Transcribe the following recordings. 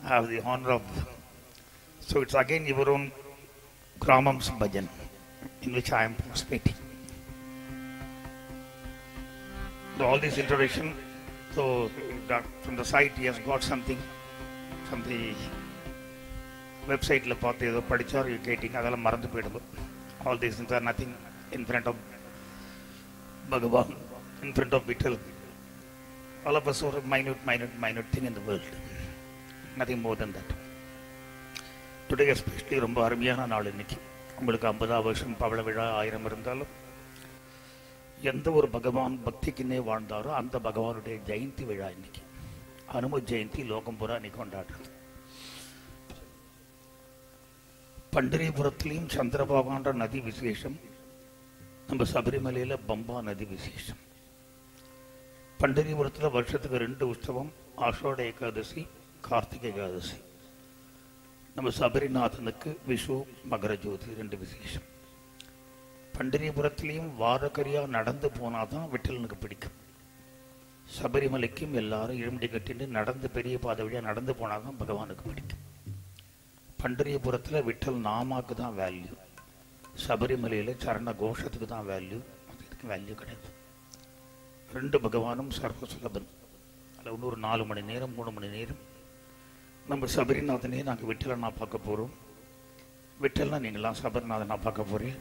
I have the honor of. So it's again your own Gramam's Bhajan in which I am participating. So all this introduction, so that from the site he has got something from the வெப்சைட்டில் பார்த்து ஏதோ படித்தார் கேட்டிங்க அதெல்லாம் மறந்து போயிடுது all these are nothing in front of Bhagwan in front of Vittal all of us ஒரு minute minute minute thing in the world Nothing more than that today especially ரொம்ப அருமையான நாள் இன்னைக்கு. உங்களுக்கு ஐம்பதாம் வருஷம் பவள விழா ஆயிரம் இருந்தாலும் எந்த ஒரு பகவான் பக்திக்குன்னே வாழ்ந்தாரோ அந்த பகவானுடைய ஜெயந்தி விழா இன்னைக்கு. அனும ஜெயந்தி லோகம் பூரா இன்னைக்கு கொண்டாடுறது. பண்டரிபுரத்திலையும் சந்திரபாகான்ற நதி விசேஷம் நம்ம சபரிமலையில பம்பா நதி விசேஷம். பண்டரிபுரத்தில் வருஷத்துக்கு ரெண்டு உற்சவம் ஆஷோட ஏகாதசி கார்த்திகை ஏகாதசி நம்ம சபரிநாதனுக்கு விஷு மகர ஜோதி ரெண்டு விசேஷம். பண்டரிபுரத்திலையும் வாரக்கரியாக நடந்து போனாதான் விட்டலனுக்கு பிடிக்கும். சபரிமலைக்கும் எல்லாரும் இரும்படி கட்டின்னு நடந்து பெரிய பாதை வழியா நடந்து போனாதான் பகவானுக்கு பிடிக்கும். பண்டரியபுரத்தில் விட்டல் நாமாக்கு தான் வேல்யூ சபரிமலையில் சரண கோஷத்துக்கு தான் வேல்யூ இதுக்கு வேல்யூ கிடையாது. ரெண்டு பகவானும் சர்வசுலபன். அதில் இன்னொரு நாலு மணி நேரம் மூணு மணி நேரம் நம்ம சபரிநாதனே நாங்கள் விட்டலனா பார்க்க போகிறோம் விட்டல்னா நீங்களாம் சபரிநாதனா பார்க்க போகிறேன்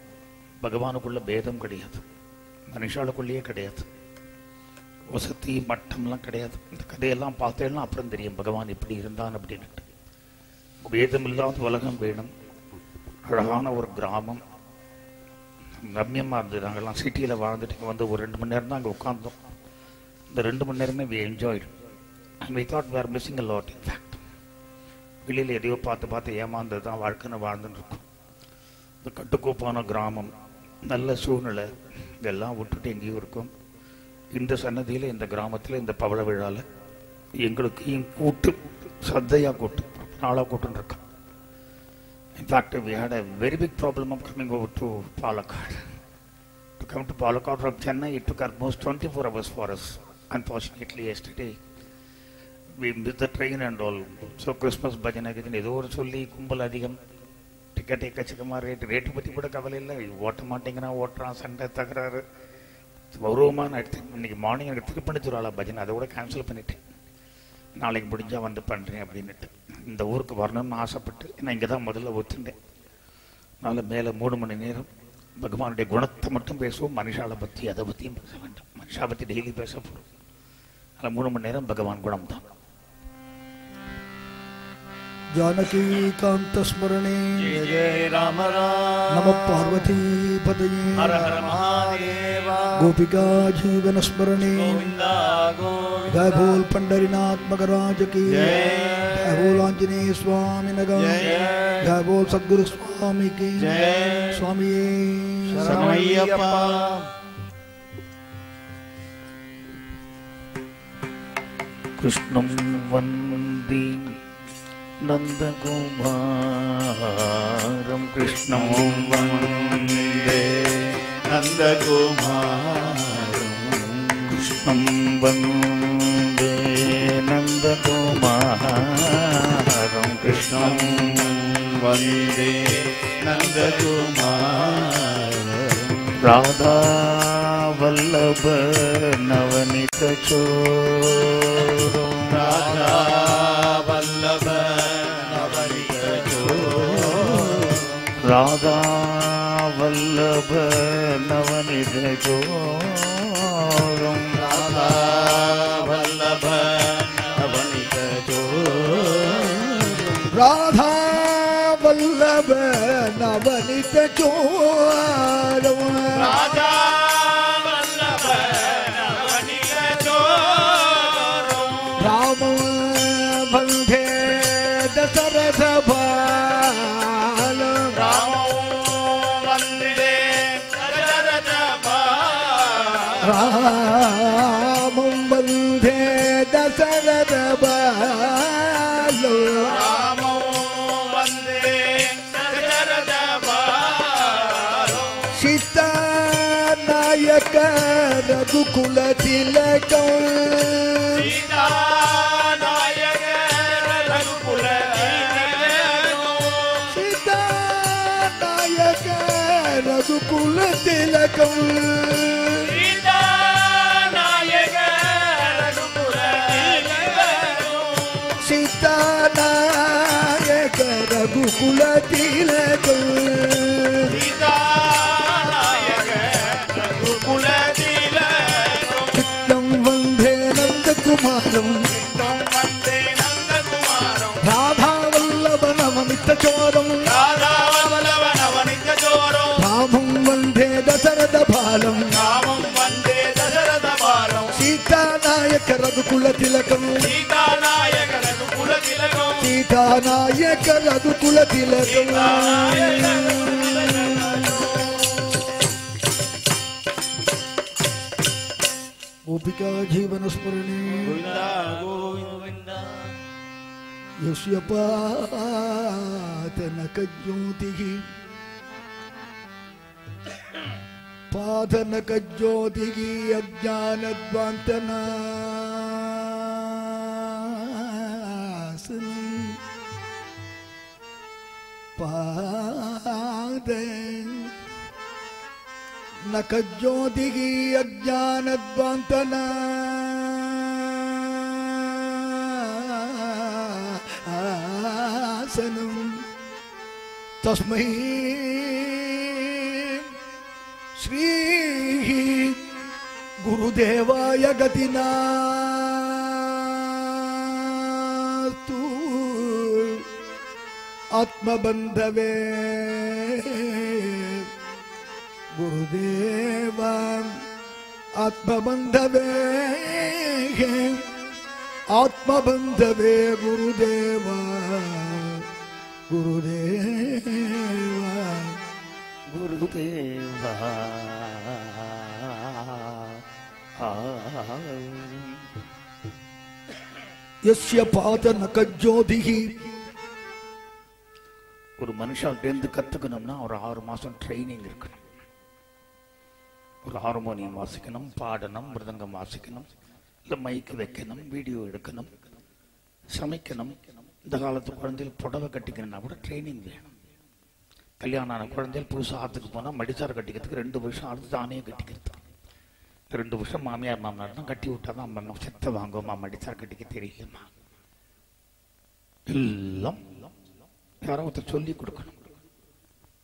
பகவானுக்குள்ள பேதம் கிடையாது. மனுஷாளுக்குள்ளேயே கிடையாது. வசதி மட்டம்லாம் கிடையாது. இந்த கதையெல்லாம் பார்த்தேன்னா அப்புறம் தெரியும் பகவான் இப்படி இருந்தான் அப்படின்னுட்டு. வேதமில்லாத உலகம் வேணும். அழகான ஒரு கிராமம். ரம்யமாக இருந்தது. நாங்கள்லாம் சிட்டியில் வாழ்ந்துட்டு வந்து ஒரு ரெண்டு மணி நேரம் தான் அங்கே உட்காந்தோம் இந்த ரெண்டு மணி நேரமே we enjoyed and we thought were missing a lot in fact வெளியில் எதையோ பார்த்து பார்த்து ஏமாந்தது தான் வாழ்க்கைன்னு வாழ்ந்துன்னு இருக்கும் இந்த கட்டுக்கோப்பான கிராமம் நல்ல சூழ்நிலை இதெல்லாம் விட்டுட்டு எங்கேயும் இருக்கும். இந்த சன்னதியில் இந்த கிராமத்தில் இந்த பவள விழாவில் எங்களுக்கு கூட்டு சத்தையாக கூட்டு நாளாக கூட்டுன்னு இருக்கோம் in fact we had a very big problem of coming over to Palakkad to come to Palakkad from Chennai it took almost twenty four hours for us unfortunately as they miss the train and all so Christmas பஜனை கிஜனை ஏதோ ஒரு சொல்லி கும்பல் அதிகம் ticket எக்கச்சக்கமாக rate rate பற்றி கூட கவலை இல்லை ஓட்ட மாட்டேங்கிறான் ஓட்டுறான் சண்டை தகராறு கௌரவமாக நான் எடுத்தேன் இன்னைக்கு மார்னிங் எனக்கு திருப்பணித்துறாளா பஜனை அதை கூட கேன்சல் பண்ணிட்டேன் நாளைக்கு முடிஞ்சால் வந்து பண்ணுறேன் அப்படின்னுட்டு இந்த ஊருக்கு வரணும்னு ஆசைப்பட்டு நான் இங்கே தான் முதல்ல ஒத்துண்டேன் அதனால் மேலே மூணு மணி நேரம் பகவானுடைய குணத்தை மட்டும் பேசுவோம் மனுஷாவை பற்றி அதை பற்றியும் பேச வேண்டாம் மனுஷா பற்றி டெய்லி பேச போகிறோம் அதில் மூணு மணி நேரம் பகவான் குணம் தான் जानकीकान्तस्मरणे जय जय राम राम। नमः पार्वतीपतये हर हर महादेव। गोपिका जीवनस्मरणे गोविन्दा गोविन्द जय बोल पंडरीनाथ मगराज की। जय। जय बोल आंजनेय स्वामी नगर जय। बोल सदगुरु स्वामी की। जय। स्वामी शरणमय्यप्पा। कृष्णं वंदे नन्दकुमारं कृष्णं वन्दे। नन्दकुमारम् कृष्णं वन्दे। नन्दकुमारं कृष्णं वन्दे नन्दकुमारम् राधा वल्लभ नवनीतचोरं राधा वल्लभ नवनीतचोरं राधा वल्लभ नवनितचो राधा वल्लभ नवनित चोरम నాయక రఘుకుల తిలక సీతానాయక రఘుకుల సీతానాయక రఘుకుల తిలకం సీతానాయక రఘుకుల తిలకం రఘుకుల తిలకం సీతానాయక రఘుకుల తిలకం సీతానాయక రఘుకుల తిలకం गोपिका जीवन स्मरणी यस्य पातनकज्योतिः पातनकज्योतिः अज्ञानध्वान्तना नकज्योतिः अज्ञानद्वान्तना। आसनम् तस्मै श्रीः गुरुदेवाय गतिना आत्मबन्धवे। गुरुदेव ಆತ್ಮಬಂಧವೇ ಆತ್ಮಬಂಧವೇ ಗುರುದೇವ ಗುರುದೇವ ಗುರುದೇವ ಯಸ್ಯ ಪಾದನಕ ಜ್ಯೋತಿಹಿ ஒரு மனுஷன் டேந்து கற்றுக்கணும்னா ஒரு ஆறு மாதம் ட்ரைனிங் இருக்கணும் ஒரு ஹார்மோனியம் வாசிக்கணும் பாடணும் மிருதங்கம் வாசிக்கணும் இல்லை மைக்கு வைக்கணும் வீடியோ எடுக்கணும் சமைக்கணும். இந்த காலத்து குழந்தைகள் புடவை கட்டிக்கணும்னா கூட ட்ரைனிங் வேணும். கல்யாணம் ஆன குழந்தைகள் புதுசாக ஆற்றுக்கு போனால் மடிசார் கட்டிக்கிறதுக்கு ரெண்டு வருஷம் ஆறு தானே கட்டிக்கிறது. ரெண்டு வருஷம் மாமியார் மாமனார் தான் கட்டி விட்டால் தான் பண்ணணும் செத்தை வாங்குவோம்மா மடிச்சார் கட்டிக்க தெரியலம்மா. எல்லாம் யாரோ ஒருத்தர் சொல்லி கொடுக்கணும்.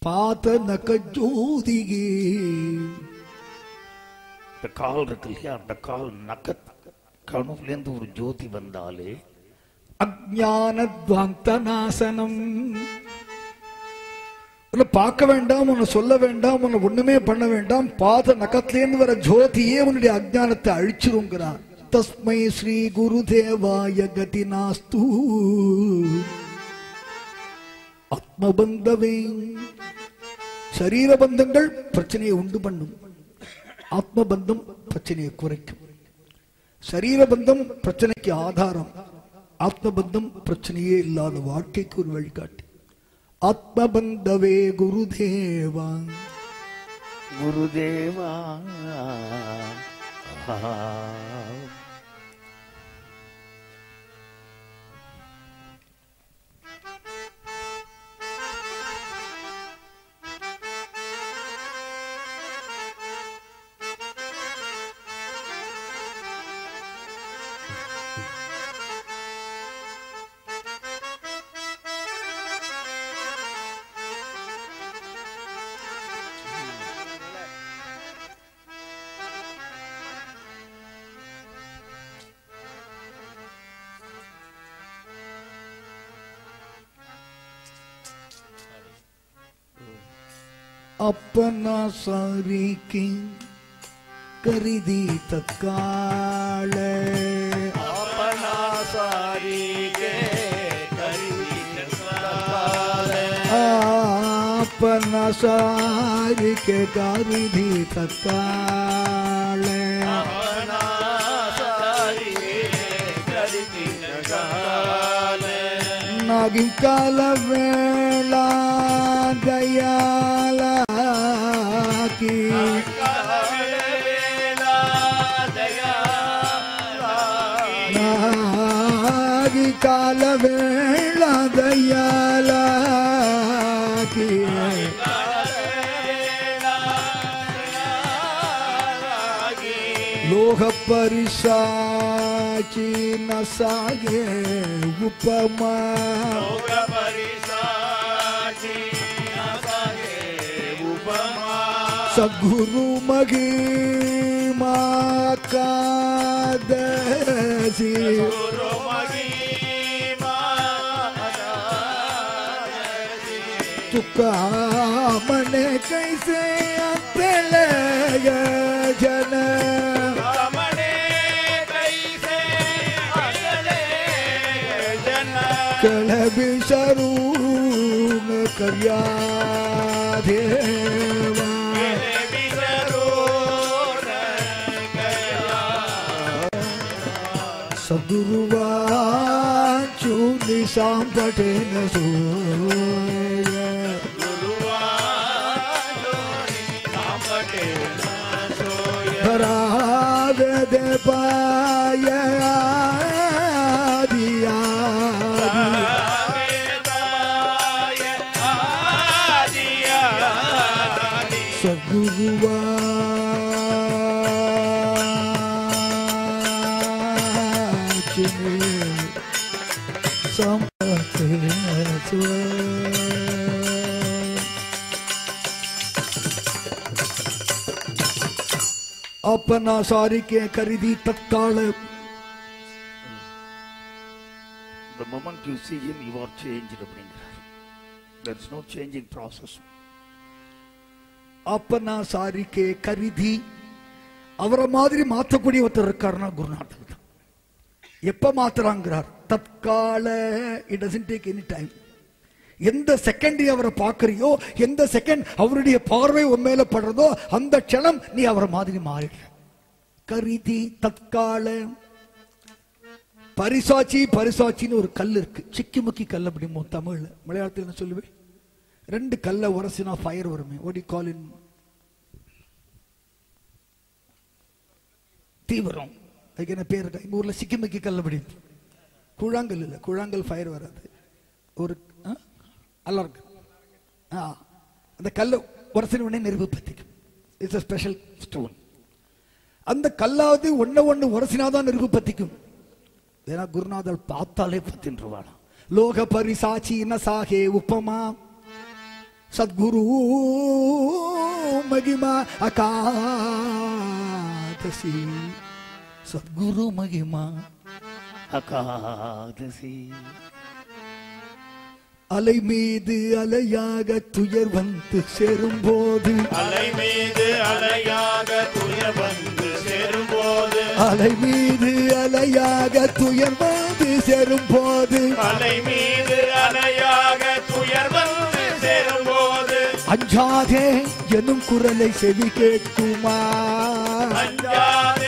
பாத நக ஜோதிகே இந்த கால் இருக்கு இல்லையா? அந்த கால் நக்க கணுவுலேருந்து ஒரு ஜோதி வந்தாலே அஜானத்வாந்தநாசனம் உன்னை பார்க்க வேண்டாம் உன்னை சொல்ல வேண்டாம் உன்னை ஒண்ணுமே பண்ண வேண்டாம். பாத நகத்திலேருந்து வர ஜோதியே உன்னுடைய அஜானத்தை அழிச்சிருங்கிறார். தஸ்மை ஸ்ரீ குரு தேவாய கதி நாஸ்து ஆத்மபந்தவே சரீர பந்தங்கள் பிரச்சனையை உண்டு பண்ணும். ஆத்மபந்தம் பிரச்சனையை குறைக்கும் சரீரபந்தம் பிரச்சனைக்கு ஆதாரம் ஆத்மபந்தம் பிரச்சனையே இல்லாத வாழ்க்கைக்கு ஒரு வழிகாட்டி ஆத்மபந்தவே குருதேவா குருதேவா अपना सारी की करी दी ಸಾರಿಕೆ अपना सार के गारिधि नागिन नागिकाल वेला दया काल वेणा दयाला की। लोह परिसाची न सागे उपमा। सगुरु मगी मा का दी चुका मन कैसे अंत लग जन? कल बिसरू करिया देवा। सदुरुवा चूनी सांपटे न सू। Yeah. ಗರ್ಭನಾಸಾರಿಕೆ கருதி அவரை மாதிரி மாற்றக்கூடிய ஒருத்தர் இருக்காருன்னா குருநாதர் தான். மாத்துறாங்கிறார்? தற்கால இட் டேக் எனி டைம் எந்த செகண்ட் அவரை பார்க்கறியோ எந்த செகண்ட் அவருடைய பார்வை உண்மையில படுறதோ அந்த க்ஷணம் நீ அவரை மாதிரி மாறிடுற கருதி தற்கால. பரிசாட்சி பரிசாட்சின்னு ஒரு கல் இருக்கு. சிக்கிமுக்கி கல் அப்படிமோ தமிழ்ல. மலையாளத்தில் என்ன சொல்லுவேன் ரெண்டு கல்லை உரசினா ஃபயர் வருமே. ஓடி காலின் தீவிரம். அதுக்கு என்ன பேர் இருக்கா? ஊரில் ஊர்ல சிக்கிமுக்கி கல் அப்படி குழாங்கல் இல்லை. குழாங்கல் ஃபயர் வராது. ஒரு ஆ? ஆ. அந்த கல்லை உரசின உடனே நெருப்பு பத்திக்கும். இட்ஸ் அ ஸ்பெஷல் ஸ்டோன் அந்த கல்லாவது ஒன்ன ஒண்ணு உரசினாதான் நெருப்பு பத்திக்கும் ஏன்னா குருநாதர் பார்த்தாலே பத்தின்றுவானா லோக பரிசாச்சி ந சாகே உப்பமா. சத்குரு மகிமா அகாதசி. சத்குரு மகிமா அகாதசி. அலை மீது அலையாக துயர் வந்து சேரும்போது அலை மீது அலையாக துயர் வந்து சேரும்போது அலை மீது அலையாக துயர் வந்து சேரும்போது அலை மீது அலையாக துயர் வந்து சேரும்போது அஞ்சாதே எனும் குரலை செவி கேட்குமா? அஞ்சாதே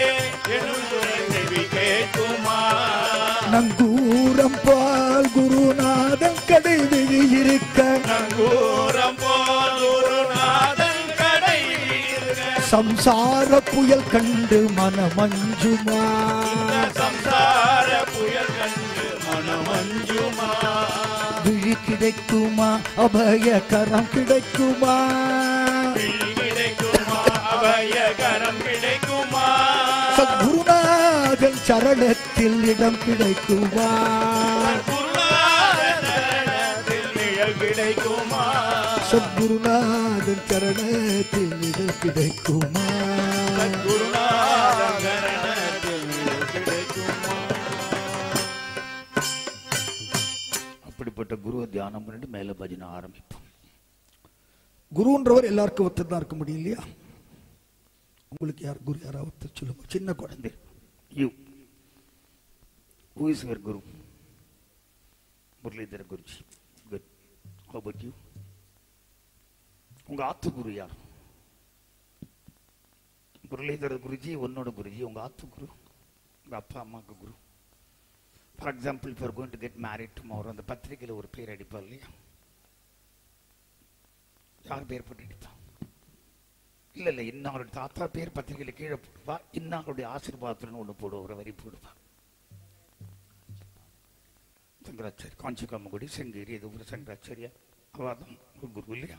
சம்சார புயல் கண்டு மனமஞ்சுமா? சம்சார புயல் கண்டு மனமஞ்சுமா விழி கிடைக்குமா? அபயகரம் கிடைக்குமா அபயகரம் கிடைக்குமா? சத்குருநாதன் சரணத்தில் இடம் கிடைக்குமா? குருநாதன் சரணத்தில் நிழல் கிடைக்குமா? சத்குருநாதன் சரணத்தில் இடம் கிடைக்குமா? அப்படிப்பட்ட குருவை தியானம் பண்ணிட்டு மேல பஜனை ஆரம்பிப்போம். குருன்றவர் எல்லாருக்கும் ஒருத்தர் தான் இருக்க முடியும் இல்லையா? உங்களுக்கு யார் குரு யாராவது ஒருத்தர் சொல்லுங்க. சின்ன குழந்தை. You who is your guru Muralidhara Guruji. Good oh but you உங்க ஆத்து குரு யார் முரளிதர குருஜி உன்னோட குருஜி உங்க ஆத்து குரு உங்க அப்பா அம்மாக்கு குரு. ஃபார் எக்ஸாம்பிள் இப்போ going to get married tomorrow அந்த பத்திரிக்கையில் ஒரு பேர் அடிப்பார் இல்லையா? யார் பேர் போட்டு அடிப்பா? இல்லை இல்லை இன்னாருடைய தாத்தா பேர் பத்திரிகையில் கீழே போடுவா இன்னாருடைய ஆசீர்வாதம்னு ஒன்று போடுவோம் ஒரு வரி போடுவா. சங்கராச்சாரி காஞ்சிகாமகுடி செங்கேரி இது ஒரு சங்கராச்சாரியா? அவாதம் ஒரு குரு இல்லையா?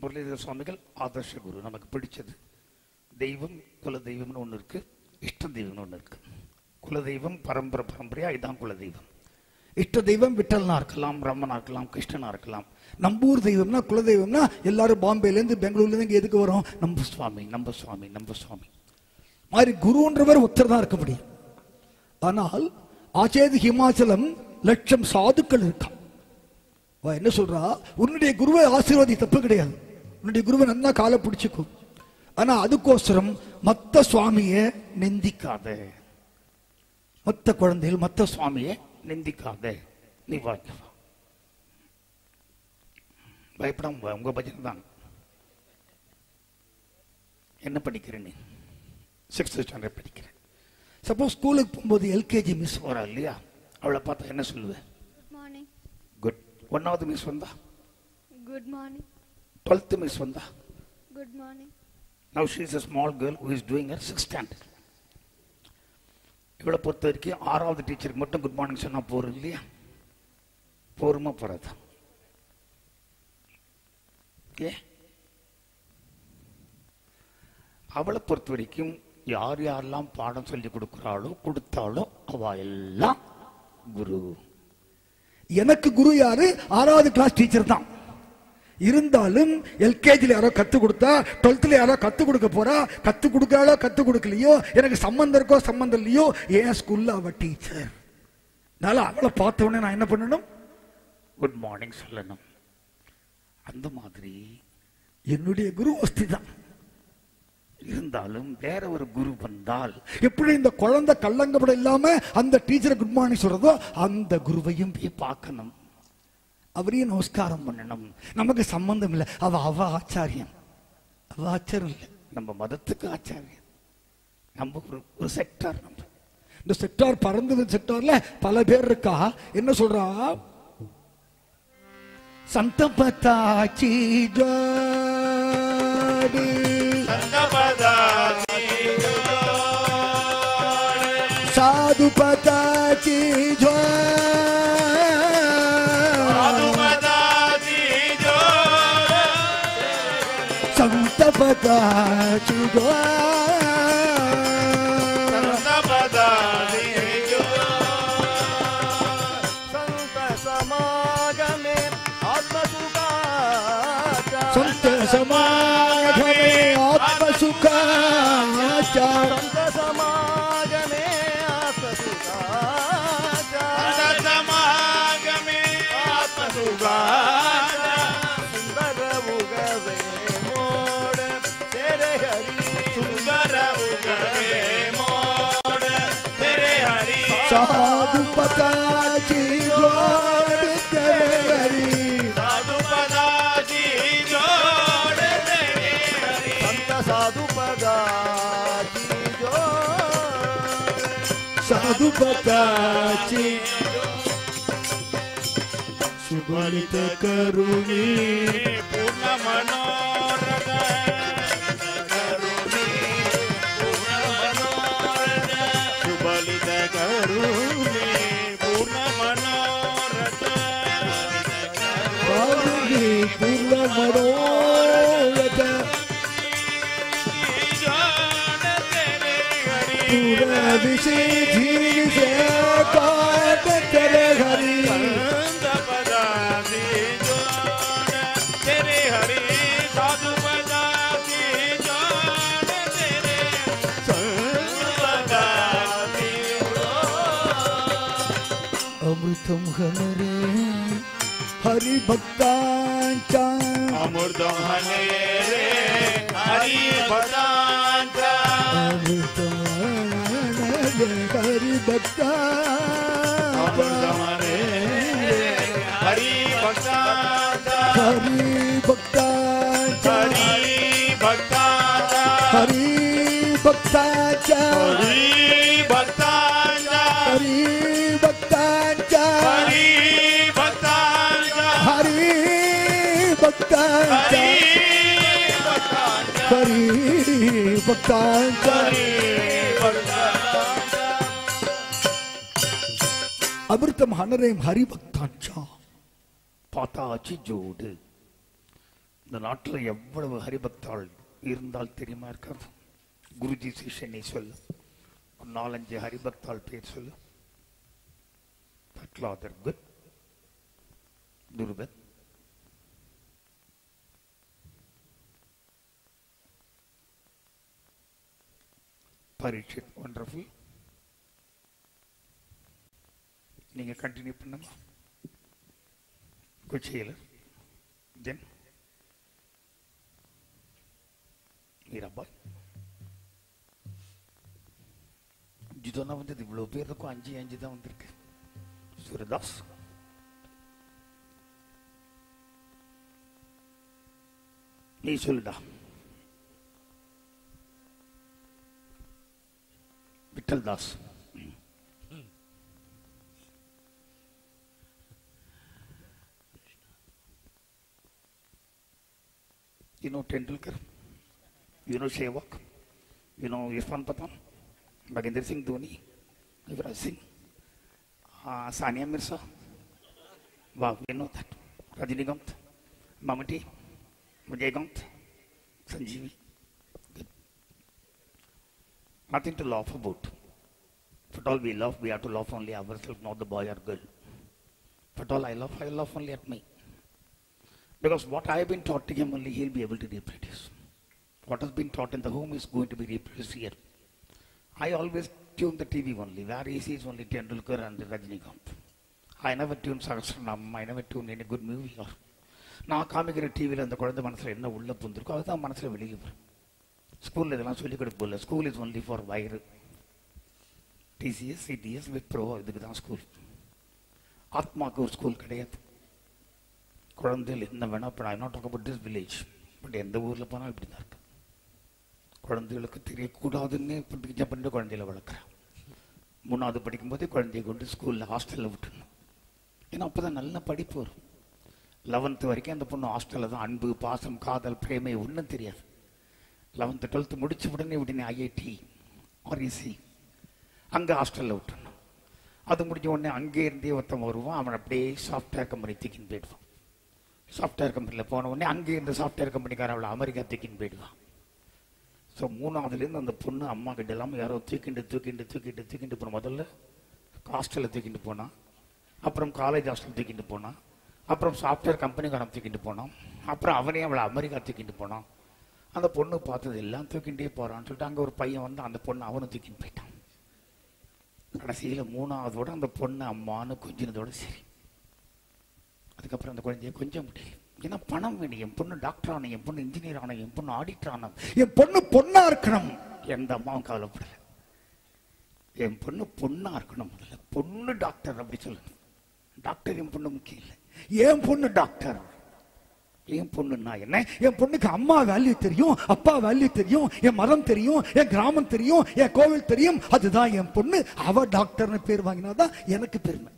முரளிதர சுவாமிகள் ஆதர்ஷ குரு. நமக்கு பிடிச்சது. தெய்வம் குல தெய்வம்னு ஒன்று இருக்கு. இஷ்ட தெய்வம்னு ஒன்று இருக்கு. குலதெய்வம் பரம்பரை பரம்பரையா இதான் குலதெய்வம். இஷ்ட தெய்வம் விட்டல்னா இருக்கலாம் ரம்மனா இருக்கலாம் கிருஷ்ணனா இருக்கலாம். நம்பூர் தெய்வம்னா குல தெய்வம்னா எல்லாரும் பாம்பேலேருந்து பெங்களூர்லேருந்து இங்கே எதுக்கு வரும்? நம்ம சுவாமி நம்ம சுவாமி நம்ம சுவாமி. மாதிரி குருன்றவர் ஒருத்தர் தான் இருக்க முடியும். ஆனால் ஆச்சேது ஹிமாச்சலம் லட்சம் சாதுக்கள் இருக்கான் என்ன சொல்றா? உன்னுடைய குருவை ஆசீர்வாதி தப்பு கிடையாது. உன்னுடைய குருவை நல்லா காலை பிடிச்சுக்கும் ஆனா அதுக்கோசரம் மத்த சுவாமிய நிந்திக்காத. மத்த குழந்தைகள் மத்த சுவாமியை நிந்திக்காத. நீ வாங்க வா. பயப்படாம உங்க பஜனை தான். என்ன படிக்கிற நீ? சிக்ஸ்த் ஸ்டாண்டர்ட் படிக்கிறேன். சப்போஸ் ஸ்கூலுக்கு போகும்போது எல்கேஜி மிஸ் வரா இல்லையா? அவளை பார்த்தா என்ன சொல்லுவேன். குட் ஒன்னாவது மிஸ் வந்தா? Good morning. மிஸ் வந்தா. Good morning. Now she is a small girl who is doing her six standard இவளை பொறுத்த வரைக்கும் ஆறாவது டீச்சருக்கு மட்டும் குட் மார்னிங் சொன்னா போறோம் இல்லையா? போருமா போறாதா? ஏ அவளை பொறுத்த வரைக்கும் யார் யாரெல்லாம் பாடம் சொல்லி கொடுக்குறாளோ கொடுத்தாலோ அவ எல்லாம் குரு. எனக்கு குரு யாரு? ஆறாவது கிளாஸ் டீச்சர் தான். இருந்தாலும் எல்கேஜில யாரோ கத்து கொடுத்தா டுவெல்த்ல யாரோ கத்து கொடுக்க போறா கத்து கொடுக்கறாளோ கத்து கொடுக்கலையோ எனக்கு சம்பந்தம் இருக்கோ சம்பந்தம் இல்லையோ என் ஸ்கூல்ல அவ டீச்சர் அதனால அவளை பார்த்த உடனே நான் என்ன பண்ணணும்? குட் மார்னிங் சொல்லணும். அந்த மாதிரி என்னுடைய குரு வஸ்தி தான். இருந்தாலும் வேற ஒரு குரு வந்தால் எப்படி இந்த குழந்தை கள்ளங்கப்படம் இல்லாம அந்த டீச்சரை குட் மார்னிங் சொல்றதோ அந்த குருவையும் போய் பார்க்கணும். அவரையும் நமஸ்காரம் பண்ணணும். நமக்கு சம்பந்தம் இல்லை. அவ அவ ஆச்சாரியம். அவ ஆச்சாரம் இல்லை. நம்ம மதத்துக்கு ஆச்சாரியன் நம்ம ஒரு ஒரு செக்டார் நம்ம. இந்த செக்டார் பறந்தது செக்டார்ல பல பேர் இருக்கா? என்ன சொல்றா? சந்தபதாச்சி ஜோடி. சாது பதாச்சி bada chugo santa bada niyo santa samag mein atma sukha santa samag mein atma sukha Fatati Shubali Takaruni तुम मेरे हरि भक्तांता हरि भक्ता हरि भक्तांचा हरि भक्तांचा अमृतम हनरेम हरि भक्तांचा பார்த்தாச்சு ஜோடு இந்த நாட்டில் எவ்வளவு ஹரிபக்தாள் இருந்தால் தெரியுமா இருக்காது குருஜி சிஷ்யனை சொல்ல ஒரு நாலஞ்சு ஹரிபக்தால் பேர் சொல்லு பட்லாதர் குட் துருபத் பரீட்சித் ஒண்டர்ஃபுல் நீங்க கண்டினியூ பண்ணுங்க குச்சியில் தென் மீராபாய் அஞ்சு தான் வந்தது இவ்வளவு பேர் இருக்கும் அஞ்சு அஞ்சு தான் வந்திருக்கு சூரதாஸ் நீ சொல்லுடா Mittal Das you know Tendulkar you know Sehwag you know यशवान Pathan भगेंद्र Singh Dhoni Yuvraj Singh Sania Mirza वाह you know that Rajinikanth Mammootty Vijayakanth Sanjeevi Nothing to laugh about. If at all we laugh, we have to laugh only ourselves, not the boy or girl. If at all I laugh, I laugh only at me. Because what I have been taught to him only he'll be able to reproduce. What has been taught in the home is going to be reproduced here. I always tune the TV only. Where he sees only Tendulkar and Rajinikanth. I never tune Sahasranam, I never tune any good movie or நான் காமிக்கிற டிவியில் அந்த குழந்தை மனசில் என்ன உள்ள புந்திருக்கோ அதுதான் மனசில் வெளியே வரும் ஸ்கூலில் இதெல்லாம் சொல்லிக் கொடுப்போம்ல ஸ்கூல் இஸ் ஒன்லி ஃபார் வயிறு டிசிஎஸ் சிடிஎஸ் விப்ரோ இதுக்கு தான் ஸ்கூல் ஆத்மாக்கு ஒரு ஸ்கூல் கிடையாது. குழந்தைகள் என்ன வேணால் இப்போ நான் not talk about this village but எந்த ஊரில் போனாலும் இப்படி தான் இருக்கு. குழந்தைகளுக்கு தெரியக்கூடாதுன்னு பிரதிஜை பண்ணிட்டு குழந்தையில வளர்க்குறேன். மூணாவது படிக்கும்போதே குழந்தைய கொண்டு ஸ்கூலில் ஹாஸ்டலில் விட்டுணும் ஏன்னா அப்போ தான் நல்ல படிப்பு வரும். லெவன்த்து வரைக்கும் அந்த பொண்ணு ஹாஸ்டலில் தான். அன்பு பாசம் காதல் பிரேமை ஒன்றும் தெரியாது. லெவன்த்து டுவெல்த்து முடிச்ச உடனே உடனே ஐஐடி ஆர்இசி அங்கே ஹாஸ்டலில் விட்டுணும் அது முடிஞ்ச உடனே அங்கே இருந்தே ஒருத்தன் வருவான். அவன் அப்படியே சாஃப்ட்வேர் கம்பெனி தூக்கின்னு போயிடுவான். சாஃப்ட்வேர் கம்பெனியில் போன உடனே அங்கே இருந்த சாஃப்ட்வேர் கம்பெனிக்காரன் அவளை அமெரிக்கா தூக்கின்னு போயிடுவான். ஸோ மூணாவதுலேருந்து அந்த பொண்ணு அம்மா கிட்ட இல்லாமல் யாரோ தூக்கிண்டு தூக்கிண்டு தூக்கிட்டு தூக்கிட்டு போன முதல்ல ஹாஸ்டலில் தூக்கிட்டு போனான் அப்புறம் காலேஜ் ஹாஸ்டல் தூக்கிட்டு போனான் அப்புறம் சாஃப்ட்வேர் கம்பெனிக்காரன் தூக்கிட்டு போனான் அப்புறம் அவனே அவளை அமெரிக்கா தூக்கிட்டு போனான் அந்த பொண்ணு பார்த்தது எல்லாம் தூக்கிட்டே போகிறான்னு சொல்லிட்டு அங்கே ஒரு பையன் வந்து அந்த பொண்ணு அவனும் தூக்கின்னு போயிட்டான். கடைசியில் மூணாவதோட அந்த பொண்ணு அம்மான்னு கொஞ்சினதோடு சரி. அதுக்கப்புறம் அந்த குழந்தைய கொஞ்சம் முடியல ஏன்னா பணம் வேணும். என் பொண்ணு டாக்டர் ஆனும் என் பொண்ணு இன்ஜினியர் ஆன என் பொண்ணு ஆடிட்டர் ஆனும் என் பொண்ணு பொண்ணா இருக்கணும். எந்த அம்மாவும் கவலைப்படல. என் பொண்ணு பொண்ணா இருக்கணும் முதல்ல. பொண்ணு டாக்டர் அப்படி சொல்லணும். டாக்டர் என் பொண்ணு முக்கியம் இல்லை. என் பொண்ணு டாக்டர் என் பொண்ணுன்னா என்ன? என் பொண்ணுக்கு அம்மா வேல்யூ தெரியும் அப்பா வேல்யூ தெரியும் என் மதம் தெரியும் என் கிராமம் தெரியும் என் கோவில் தெரியும். அதுதான் என் பொண்ணு. அவ டாக்டர்னு பேர் வாங்கினாதான் எனக்கு பெருமை.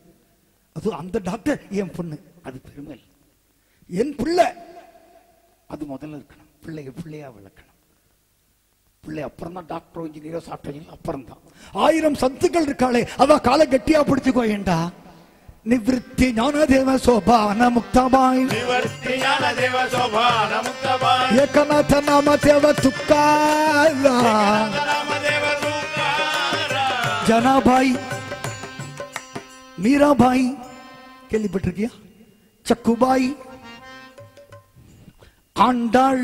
அது அந்த டாக்டர் என் பொண்ணு. அது பெருமை இல்லை. என் பிள்ளை அது முதல்ல இருக்கணும். பிள்ளைய பிள்ளையா வளர்க்கணும். பிள்ளை அப்புறம் தான் டாக்டர் இன்ஜினியரோ சாப்பிட்டீங்க அப்புறம் தான் ஆயிரம் சத்துக்கள் இருக்காளே அவ காலை கட்டியா பிடிச்சுக்கோ ஏண்டா? நிவிருத்தி ஞானதேவ சோபான முக்தபாய் निवर्ति ज्ञान देव शोभान मुक्तबाय ஏகநாத நாம தேவ துக்காரா राम देव तुकारा ஜனாபாய் மீராபாய் கேள்விப்பட்டிருக்கியா சக்குபாய் ஆண்டாள்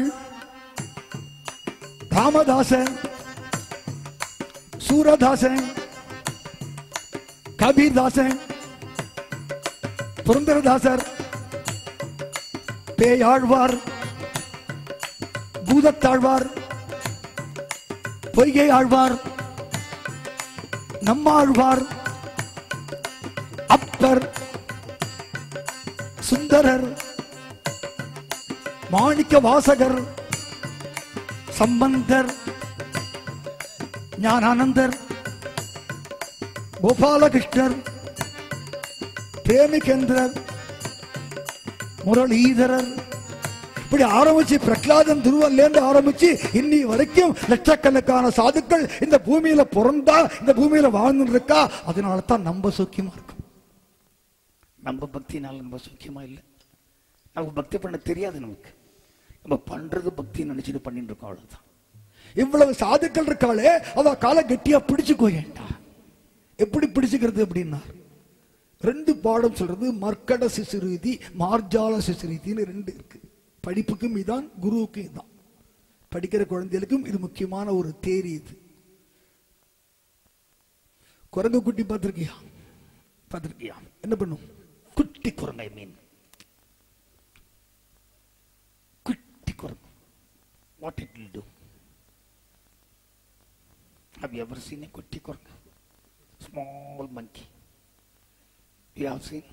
ராமதாசன் சூரதாசன் கபீர்தாசன் புரந்தரதாசர் பேயாழ்வார் பூதத்தாழ்வார் பொய்கை ஆழ்வார் நம்மாழ்வார் அப்பர் சுந்தரர் மாணிக்க வாசகர் சம்பந்தர் ஞானானந்தர் கோபாலகிருஷ்ணர் பிரேமிகேந்திரர் முரளீதரர். இப்படி ஆரம்பிச்சு பிரகலாதன் துருவல்லேருந்து ஆரம்பிச்சு இன்னி வரைக்கும் லட்சக்கணக்கான சாதுக்கள் இந்த பூமியில பிறந்தா இந்த பூமியில வாழ்ந்துட்டு இருக்கா அதனால தான் நம்ம சௌக்கியமா இருக்கும். நம்ம பக்தினால நம்ம சோக்கியமா இல்லை. நமக்கு பக்தி பண்ண தெரியாது நமக்கு. நம்ம பண்றது பக்தி நினைச்சிட்டு பண்ணிட்டு இருக்கோம் அவ்வளவுதான். இவ்வளவு சாதுக்கள் இருக்காளே அவ காலை கெட்டியா பிடிச்சுக்கோ ஏன்டா எப்படி பிடிச்சுக்கிறது அப்படின்னா ரெண்டு பாடம் சொல்றது மர்க்கட சிசுரீதி மார்ஜால சிசுரீதின்னு ரெண்டு இருக்கு. படிப்புக்கும் இதான் குருவுக்கும் இதான். படிக்கிற குழந்தைகளுக்கும் இது முக்கியமான ஒரு தேரி இது. குரங்கு குட்டி பார்த்திருக்கியா? பார்த்திருக்கியா? என்ன பண்ணும்? குட்டி குரங்கை மீன் குட்டி குரங்கு. What it will do however ever குட்டி குரங்கு? Small monkey you have seen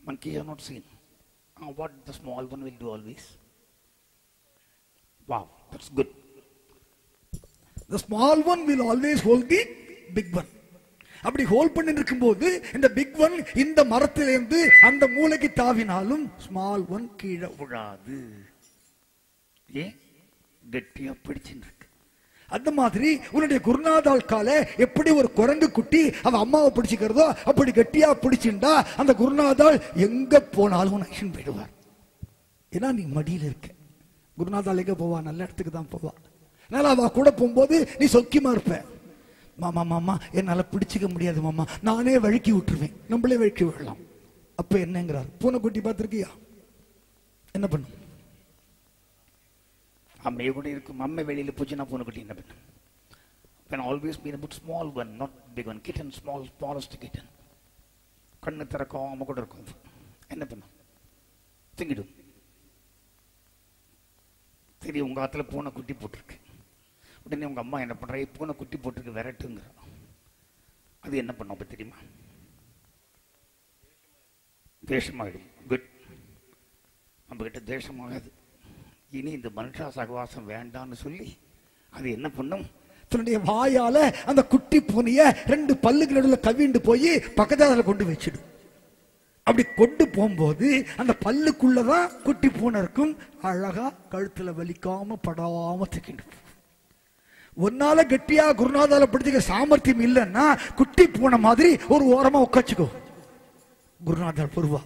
monkey you have not seen uh, what the small one will do always wow that's good the small one will always hold the big one அப்படி hold பண்ணி இருக்கும்போது இந்த big one இந்த மரத்திலிருந்து அந்த மூளைக்கு தாவினாலும் small one கீழே விழாது ஏன் கெட்டியா பிடிச்சுன்னு இருக்கு அந்த மாதிரி உன்னுடைய குருநாதால் கால எப்படி ஒரு குரங்கு குட்டி அவ அம்மாவை பிடிச்சிக்கிறதோ அப்படி கெட்டியா பிடிச்சிருந்தா அந்த குருநாதால் எங்க போனாலும் உன்னை அழிச்சுன்னு போயிடுவார். ஏன்னா நீ மடியில் இருக்க. குருநாதால் எங்க போவா? நல்ல இடத்துக்கு தான் போவா. அதனால அவ கூட போகும்போது நீ சொக்கியமா இருப்ப. மாமா மாமா என்னால பிடிச்சிக்க முடியாது மாமா. நானே வழுக்கி விட்டுருவேன். நம்மளே வழுக்கி விடலாம். அப்ப என்னங்கிறார். பூனைக்குட்டி பார்த்துருக்கியா? என்ன பண்ணும்? அம்மையை கூட இருக்கும். அம்மை வெளியில் போச்சுன்னா பூனைக்குட்டி என்ன பண்ணும்? When always been about small one not big one. Kitten small smallest kitten. கண்ணு திறக்காம கூட இருக்கும். என்ன பண்ணும்? திங்கிடும். சரி உங்க ஆத்துல பூனை குட்டி போட்டிருக்கு. உடனே உங்க அம்மா என்ன பண்றா? பூனை குட்டி போட்டிருக்கு விரட்டுங்கிற. அது என்ன பண்ணும் அப்ப தெரியுமா? தேசமாகிடும் குட் நம்ம கிட்ட தேசமாகாது. இனி இந்த மனுஷா சகவாசம் வேண்டாம்னு சொல்லி அது என்ன பண்ணும்? தன்னுடைய வாயால அந்த குட்டி பூனைய ரெண்டு பல்லுக்கு நடுவில் கவிண்டு போய் பக்கத்தில் கொண்டு வச்சிடும். அப்படி கொண்டு போகும்போது அந்த பல்லுக்குள்ளதான் குட்டி பூனை இருக்கும். அழகா கழுத்துல வலிக்காம படாம தூக்கிண்டு ஒன்னால கெட்டியா குருநாதால பிடிச்சிக்க சாமர்த்தியம் இல்லைன்னா குட்டி பூனை மாதிரி ஒரு ஓரமா உட்காச்சுக்கோ குருநாதர் பொருவா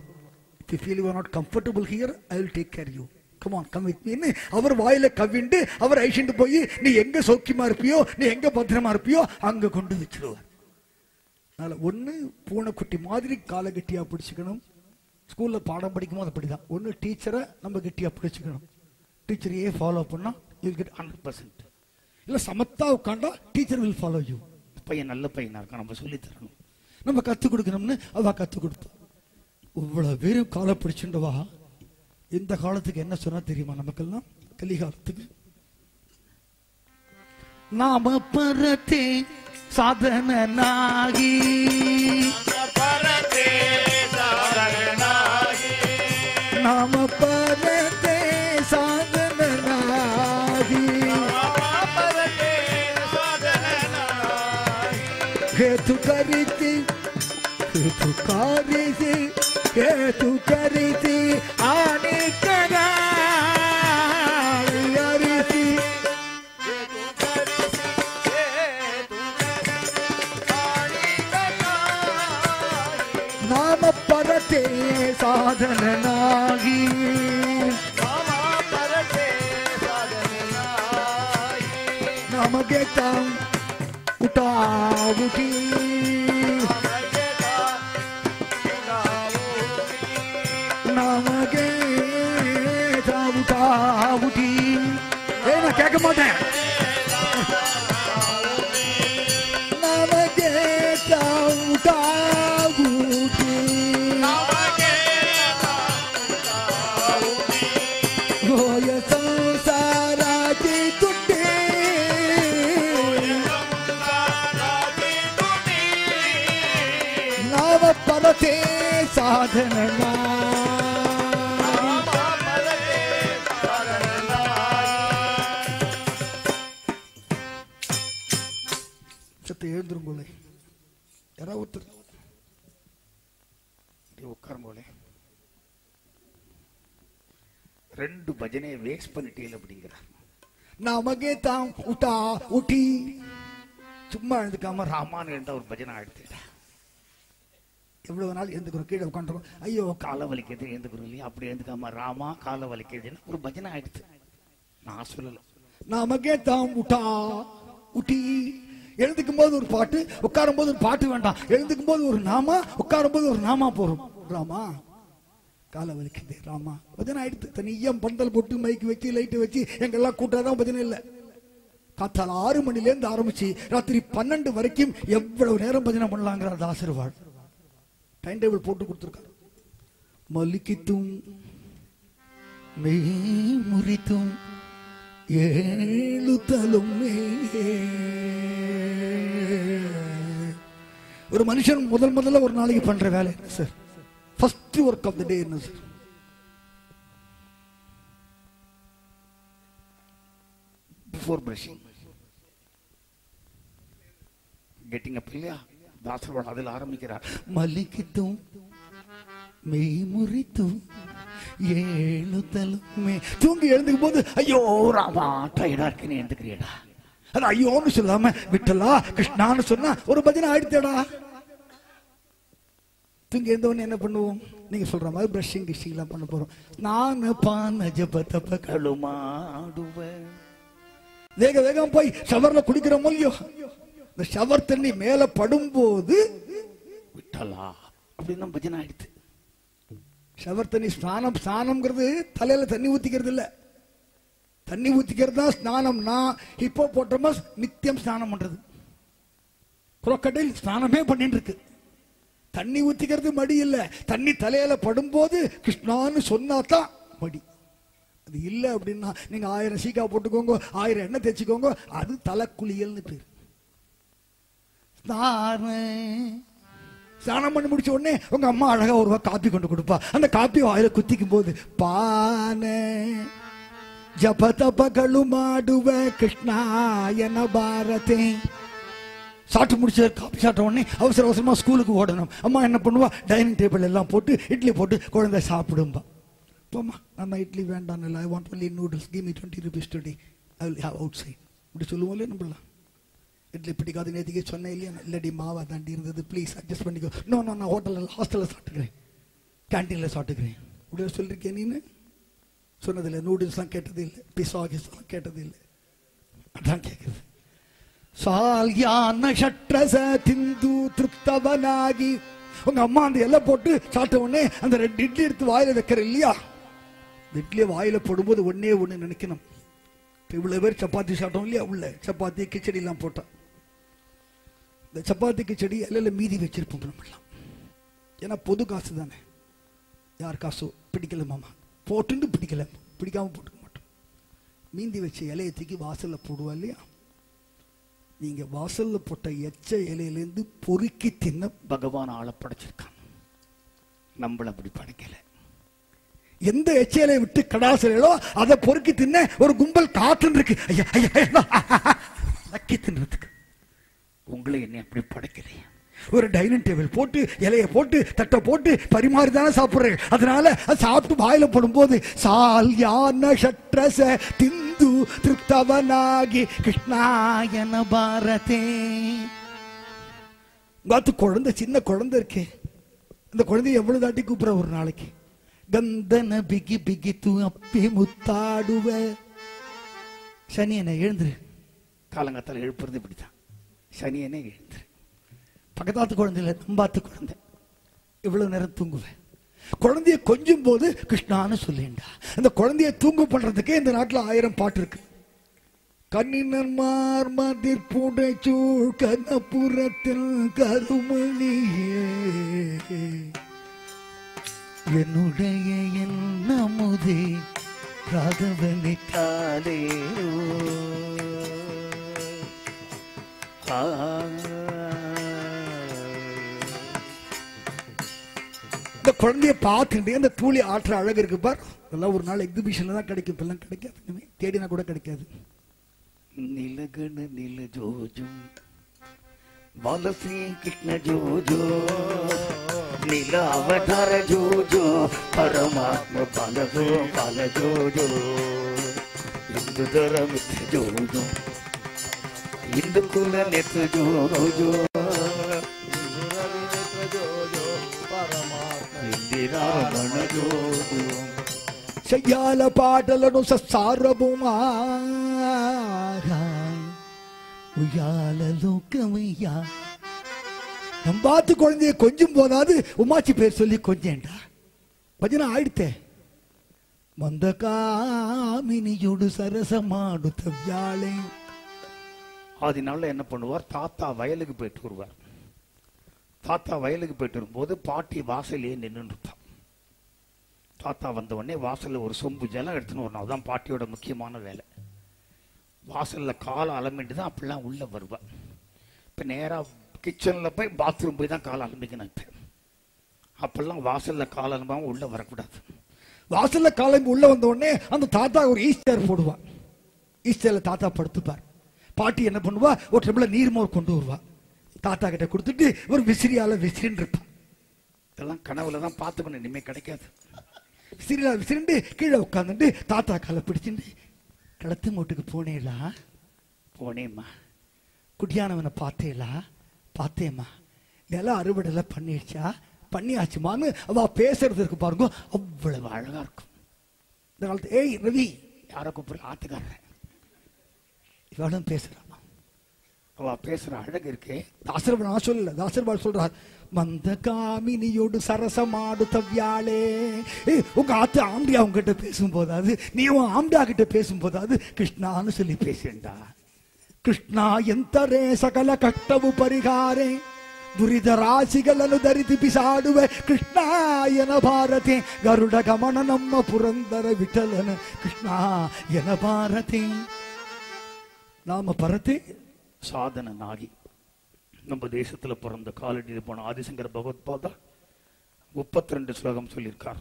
if you feel you are not comfortable here I will take care you come on come with with அவர் வாயில கவிண்டு அவர் ஐஷிண்டு போய் நீ எங்க சௌக்கியமா இருப்பியோ? நீ எங்க பத்திரமா இருப்பியோ? அங்க கொண்டு வச்சிருவார். அதனால ஒன்று பூனைக்குட்டி மாதிரி காலை கெட்டியா பிடிச்சிக்கணும். ஸ்கூல்ல பாடம் படிக்கும்போது அப்படிதான். ஒன்று டீச்சரை நம்ம கெட்டியா பிடிச்சிக்கணும். டீச்சரையே ஃபாலோ பண்ணா யூ கெட் ஹண்ட்ரட் பர்சன்ட் இல்ல சமத்தா உட்காண்டா டீச்சர் வில் ஃபாலோ யூ பையன் நல்ல பையனா இருக்கான் நம்ம சொல்லி தரணும். நம்ம கத்து கொடுக்கணும்னு அவ கத்து கொடுப்பா. இவ்வளவு பேரும் காலை பிடிச்சுண்டவா இந்த காலத்துக்கு என்ன சொன்னா தெரியுமா நமக்கு நமக்கெல்லாம்? கலிகாலத்துக்கு. நாம பரத்தே சாதனாகி நாம பரத்தே சாதனாகி ஹேத்து கரித்து ஹேத்து காரிசி हेतु कारीती हेतु करीती आणि करारीती नाम परते साधन नागी எழுந்துருங்கோலே. யாராவது ஒருத்தர். இப்படி ரெண்டு பஜனையை வேஸ்ட் பண்ணிட்டீங்க அப்படிங்கிறார். நமக்கே தான் உட்டா உட்டி சும்மா எழுந்துக்காம ராமான் ராமான்னு ஒரு பஜனை ஆயிடுத்து எவ்வளவு நாள் எழுந்துக்கிறோம் கீழே உட்காந்துரும் ஐயோ காலை வலிக்கிறது எழுந்துக்கிறோம் இல்லையா? அப்படி எழுந்துக்காம ராமா காலை வலிக்கிறதுன்னு ஒரு பஜனை ஆயிடுச்சு நான் சொல்லலை. நமக்கே தான் உட்டா உட்டி எழுந்துக்கும் போது ஒரு பாட்டு உட்காரும் போது ஒரு பாட்டு வேண்டாம். எழுந்துக்கும் போது ஒரு நாமா உட்காரும் போது ஒரு நாமா போறோம். ராமா காலை வலிக்குது ராமா. பஜனை ஆயிடுத்து. தனியாக பந்தல் போட்டு மைக்கு வச்சு லைட்டு வச்சு எங்கெல்லாம் கூட்டாதான் பஜனை இல்லை. காத்தால ஆறு மணிலேருந்து ஆரம்பிச்சு ராத்திரி பன்னெண்டு வரைக்கும் எவ்வளவு நேரம் பஜனை பண்ணலாங்கிற தாசர் வாழ் டைம் டேபிள் போட்டு கொடுத்துருக்காரு. மலிக்கித்தும் மெய் முறித்தும் ஏழுதலும் ஒரு மனுஷன் முதல் முதல்ல ஒரு நாளைக்கு பண்ற வேலை என்ன sir? First work of the day என்ன sir? Before brushing getting up இல்லையா? தாசர்வாள் அதில் ஆரம்பிக்கிறார். மலிக்கித்தும் மெய் முறித்தும் ஏழுதலுமே தூங்கி எழுந்துக்கும் போது ஐயோ ராமா டயர்டா இருக்கேன்னு எழுந்துக்கிறியடா. அது ஐயோன்னு சொல்லாம விட்டலா கிருஷ்ணான்னு சொன்னா ஒரு பஜனை ஆயிடுத்தேடா. தூங்கி எழுந்தவொடனே என்ன பண்ணுவோம்? நீங்க சொல்ற மாதிரி பிரஷிங் கிஷிங் எல்லாம் பண்ண போறோம். நான் பான ஜபத்தப்ப கழுமாடுவேன். வேக வேகம் போய் ஷவர்ல குடிக்கிறோமோ இல்லையோ இந்த ஷவர் தண்ணி மேல படும்போது விட்டலா அப்படின்னு பஜனை ஆயிடுத்து ஷவர் தண்ணி ஸ்நானம் ஸ்நானம்ங்கிறது தலையில் தண்ணி ஊற்றிக்கிறது இல்லை தண்ணி ஊற்றிக்கிறது தான் ஸ்நானம்னா இப்போ போட்டோமா நித்தியம் ஸ்நானம் பண்ணுறது குரோக்கடைல் ஸ்நானமே பண்ணிட்டு இருக்கு தண்ணி ஊற்றிக்கிறது மடி இல்லை. தண்ணி தலையில் படும்போது கிருஷ்ணான்னு சொன்னா தான் மடி. அது இல்லை அப்படின்னா நீங்கள் ஆயிரம் சீக்கா போட்டுக்கோங்க ஆயிரம் எண்ணெய் தேய்ச்சிக்கோங்க அது தலைக்குளியல்னு பேர். ஸ்நானம் ஸ்நானம் பண்ணி முடிச்ச உடனே உங்கள் அம்மா அழகாக ஒருவா காப்பி கொண்டு கொடுப்பா. அந்த காப்பி வாயில் குத்திக்கும் போது பானை ஜபதபகளு மாடுவ கிருஷ்ணாயன பாரதி சாப்பிட்டு முடிச்ச காப்பி சாப்பிட்ட உடனே அவசர அவசரமாக ஸ்கூலுக்கு ஓடணும். அம்மா என்ன பண்ணுவா? டைனிங் டேபிள் எல்லாம் போட்டு இட்லி போட்டு குழந்தை சாப்பிடும்பா. போம்மா நம்ம இட்லி வேண்டாம் I want only noodles give me twenty rupees today I will have outside இப்படி சொல்லுவோம்லே நம்மளாம் இட்லி பிடிக்காது நேற்றுக்கு சொன்னேன் இல்லையா? இல்லடி மாவா தாண்டி இருந்தது. ப்ளீஸ் அட்ஜஸ்ட் பண்ணிக்கோ. நோ நோ நான் ஹோட்டலில் ஹாஸ்டலில் சாப்பிட்டுக்கிறேன். கேன்டீனில் சாப்பிட்டுக்கிறேன். இப்படியே சொல்லியிருக்கேன் நீனு? சொன்னதில்லை நூடுல்ஸ்லாம் கேட்டது இல்லை பிஸா கிஸ்லாம் கேட்டது இல்லை அதான் கேட்குறது சால்யான ஷட்ரச திந்து திருப்தவனாகி உங்க அம்மா அந்த எல்லாம் போட்டு சாப்பிட்ட உடனே அந்த ரெண்டு இட்லி எடுத்து வாயில வைக்கிற இல்லையா? இட்லியை வாயில போடும்போது ஒன்னே ஒண்ணு நினைக்கணும். இப்போ இவ்வளவு பேர் சப்பாத்தி சாப்பிட்டோம் இல்லையா? உள்ள சப்பாத்தி கிச்சடி எல்லாம் போட்டோம். இந்த சப்பாத்திக்கு செடி இல்லை மீதி வச்சிருப்போம் நம்மளாம் ஏன்னா பொது காசு தானே. யார் காசோ பிடிக்கல மாமா. போட்டுன்னு பிடிக்கல. பிடிக்காமல் போட்டுக்க மாட்டோம். மீந்தி வச்ச இலையை தூக்கி வாசலில் போடுவா இல்லையா? நீங்கள் வாசலில் போட்ட எச்ச இலையிலேருந்து பொறுக்கி தின்ன பகவான் ஆளை படைச்சிருக்கான். நம்மள அப்படி படைக்கலை. எந்த எச்ச இலையை விட்டு கடாசலையோ அதை பொறுக்கி தின்ன ஒரு கும்பல் காத்துன்னு இருக்கு. ஐயா ஐயா ஐயா, நக்கி தின்றதுக்கு. உங்களை என்ன அப்படி படைக்கலையே ஒரு டைனிங் டேபிள் போட்டு இலைய போட்டு தட்டை போட்டு பரிமாறி தானே சாப்பிடுறேன் அதனால அது சாப்பிட்டு வாயில போடும்போது சால் யான ஷட்ரச திந்து திருப்தவனாகி கிருஷ்ணாயன பாரதே. காத்து குழந்தை சின்ன குழந்தை இருக்கே. அந்த குழந்தைய எவ்வளவு தாட்டி கூப்பிடுற ஒரு நாளைக்கு? கந்தன பிகி பிகி தூ அப்பி முத்தாடுவ. சனி என்ன எழுந்துரு. காலங்காத்தால எழுப்புறது இப்படித்தான். சனியனே எழுந்துரு பக்கத்தாத்து குழந்தை இல்லை நம்பாத்து குழந்தை. இவ்வளவு நேரம் தூங்குவேன். குழந்தைய கொஞ்சும் போது கிருஷ்ணான்னு சொல்லிண்டா அந்த குழந்தைய தூங்க பண்றதுக்கே இந்த நாட்டில் ஆயிரம் பாட்டு இருக்கு. கண்ணினர்மார் மதிர் புடைச்சூழ் கண்ணபுரத்தில் கருமணியே. என்னுடைய என்னமுதே ராகவனை காலே இந்த குழந்தைய பார்த்துட்டே அந்த தூளி ஆற்ற அழகு இருக்கு பார். இதெல்லாம் ஒரு நாள் எக்ஸிபிஷன்ல தான் கிடைக்கும். இப்பெல்லாம் கிடைக்காது. இனிமே தேடினா கூட கிடைக்காது. நிலகண நில ஜோஜோ பாலஸ்ரீ கிருஷ்ண ஜோஜோ నీల ஜோஜோ జోజో పరమాత్మ பல ஜோஜோ హిందూ ధర మిత్ర జోజో हिंद कुल नेत्र जो जो ఇందిరామణ జోడు చెయ్యాల పాటలను సారభూమా உயால லோக்கமையா நம் பார்த்து குழந்தைய கொஞ்சம் போதாது உமாச்சி பேர் சொல்லி கொஞ்சேண்டா பஜனை ஆயிடுத்தே மந்த காமினியோடு சரசமாடு தவ்யாளை அதனால என்ன பண்ணுவார்? தாத்தா வயலுக்கு போயிட்டு வருவார். தாத்தா வயலுக்கு போயிட்டு வரும்போது பாட்டி வாசலையே நின்று தாத்தா வந்த உடனே வாசலில் ஒரு சொம்பு ஜலம் எடுத்துன்னு வரணும். அதுதான் பாட்டியோட முக்கியமான வேலை. வாசலில் காலை அலம்பிட்டு தான் அப்படிலாம் உள்ளே வருவாள் இப்போ நேராக கிச்சனில் போய் பாத்ரூம் போய் தான் காலை அலம்பிக்கணும் இப்போ. அப்பெல்லாம் வாசலில் காலை அலம்பாமல் உள்ளே வரக்கூடாது. வாசலில் காலம் உள்ளே வந்த உடனே அந்த தாத்தா ஒரு ஈஸ்டர் போடுவான் ஈஸ்டரில் தாத்தா படுத்துப்பார். பாட்டி என்ன பண்ணுவா? ஒரு டம்ளர் நீர்மோர் கொண்டு வருவா. தாத்தா கிட்ட கொடுத்துட்டு ஒரு விசிறியால விசிறின்னு இருப்பான் இதெல்லாம் கனவுல தான் பார்த்து பண்ண இனிமே கிடைக்காது. விசிறியால விசிறிண்டு கீழே உட்காந்துட்டு தாத்தா காலை பிடிச்சிட்டு கடத்து மூட்டுக்கு போனேலா போனேம்மா. குட்டியானவனை பார்த்தேலா பார்த்தேம்மா. நிலம் அறுவடைலாம் பண்ணிடுச்சா பண்ணியாச்சுமான்னு அவ பேசுறது இருக்கு பாருங்க. அவ்வளவு அழகா இருக்கும். இந்த காலத்து ஏய் ரவி. யாரை கூப்பிடுற? ஆத்துக்காரன். இவளும் பேசுறான் அவ பேசுற அழகு இருக்கே தாசர் நான் சொல்லல தாசர்பால் சொல்றார் மந்த காமினியோடு சரசமாடு தவ்யாளே ஏய், உங்க ஆத்து ஆம்பியா உங்ககிட்ட பேசும் போதாது நீ உன் ஆம்பியா கிட்ட பேசும் போதாது கிருஷ்ணான்னு சொல்லி பேசுண்டா ಕೃಷ್ಣ ಎಂತರೇ ಸಕಲ ಕಷ್ಟವು ಪರಿಹಾರೆ ದುರಿದ ರಾಶಿಗಳನ್ನು ಧರಿಸಿ ಬಿಸಾಡುವೆ ಕೃಷ್ಣ ಎನ ಭಾರತೆ ಗರುಡ ಗಮನ ನಮ್ಮ ಪುರಂದರ ವಿಠಲನ ಕೃಷ್ಣ ಎನ ಭಾರತೆ நாம நாம் பரத்து சாதனனாகி. நம்ம தேசத்துல பிறந்த காலடியில் போன ஆதிசங்கர பகவத் பாதா முப்பத்தி ரெண்டு ஸ்லோகம் சொல்லியிருக்கார்.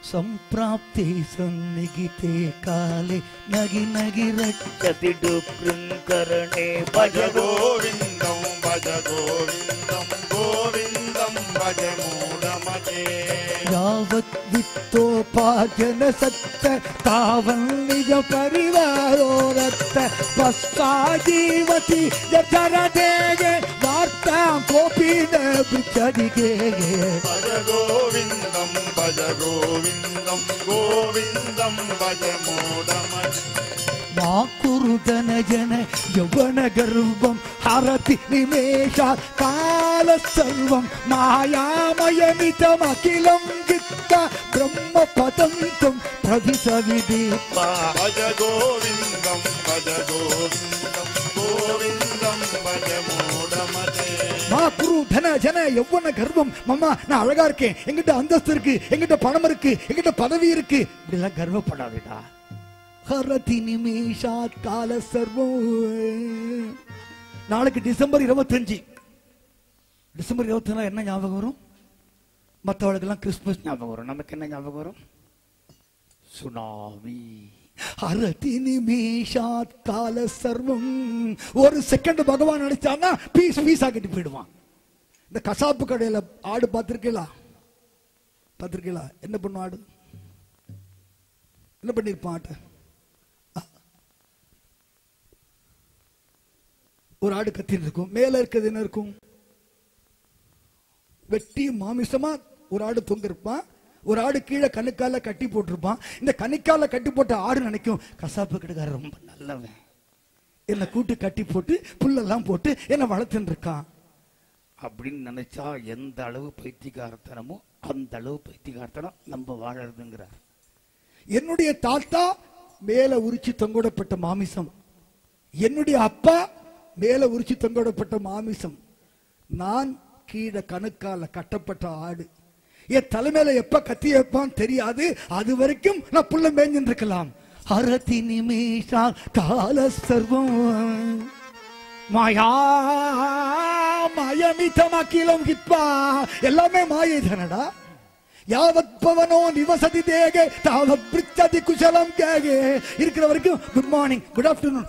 ಸಂಪ್ರಾಪ್ತಿ ಸನ್ನಿಗಿತೆ ಕಾಲೆ ನಗಿ ನಗಿ ರಕ್ಷತಿಡು ಕೃಂಕರಣೆ ಭಜ ಗೋವಿಂದಂ ಭಜ ಗೋವಿಂದಂ ಗೋವಿಂದಂ ಭಜ ಮೂಢಮತೆ ಯಾವತ್ತು സത്തോപാജനസത്ത താവന്നിജ പരിവാരോരത്ത പസ്താജീവതി ജരദേഗ വാർത്താം കോപീന വിചരികേഗ ഭജഗോവിന്ദം ഭജഗോവിന്ദം ഗോവിന്ദം ഭജമോടമ ವಾಕುರುದನ ಜನ ಯೌವನ ಗರ್ವಂ ಹರತಿ ನಿಮೇಷ ಕಾಲ ಸರ್ವಂ ಮಾಯಾಮಯಮಿತಂ ಅಖಿಲಂ ಗಿತ್ತ ಬ್ರಹ್ಮ ಪದಂತಂ ಪ್ರತಿಸವಿದೀಪ ಭಜ ಗೋವಿಂದಂ ಭಜ ಗೋವಿಂದಂ ಗೋವಿಂದಂ ಭಜ குரு தன ஜன எவ்வளவு கர்வம் மாமா நான் அழகா இருக்கேன். எங்கிட்ட அந்தஸ்து இருக்கு எங்கிட்ட பணம் இருக்கு எங்கிட்ட பதவி இருக்கு. இப்படிலாம் கர்வப்படாதேடா. ஹரதி நிமிஷாத் கால சர்வம் நாளைக்கு டிசம்பர் இருபத்தஞ்சு. டிசம்பர் இருபத்தி என்ன ஞாபகம் வரும்? மற்றவளுக்கெல்லாம் கிறிஸ்துமஸ் ஞாபகம் வரும். நமக்கு என்ன ஞாபகம் வரும்? சுனாமி. அரதி நிமிஷாத் கால சர்வம். ஒரு செகண்ட் பகவான் நினைச்சான்னா பீஸ் பீஸா கட்டி போயிடுவான். இந்த கசாப்பு கடையில் ஆடு பார்த்துருக்கீங்களா? பார்த்திருக்கீங்களா? என்ன பண்ணும் ஆடு? என்ன பண்ணியிருப்பான் ஆட்டை ஆ. ஒரு ஆடு கத்திட்டு இருக்கும் மேல இருக்கிறது என்ன இருக்கும்? வெட்டி மாமிசமா ஒரு ஆடு தொங்கிருப்பான். ஒரு ஆடு கீழே கணுக்கால கட்டி போட்டிருப்பான். இந்த கணுக்கால கட்டி போட்ட ஆடு நினைக்கும் கசாப்பு கடைக்காரர் ரொம்ப நல்லவன். என்னை கூட்டு கட்டி போட்டு புல்லெல்லாம் போட்டு என்னை வளர்த்துன்னு இருக்கான். அப்படின்னு நினைச்சா எந்த அளவு பைத்தியகாரத்தனமோ அந்த அளவு பைத்தியகாரத்தனம் நம்ம வாழறதுங்கிறார். என்னுடைய தாத்தா மேல உரிச்சு தொங்கூடப்பட்ட மாமிசம். என்னுடைய அப்பா மேலே உரிச்சு தொங்கோடப்பட்ட மாமிசம். நான் கீழே கணுக்கால கட்டப்பட்ட ஆடு. என் தலைமையில எப்ப கத்தி வைப்பான் தெரியாது. அது வரைக்கும் நான் புள்ள மேஞ்சின்னு இருக்கலாம். அரதி நிமிஷா கால சர்வம். மாயா மயமிதமா கீழம் கிட்பா. எல்லாமே மாயை தானடா. யாவத் பவனோ நிவசதி தேகே தாவத் பிரிச்சதி குசலம் கேகே. இருக்கிற வரைக்கும் குட் மார்னிங் குட் ஆஃப்டர்நூன்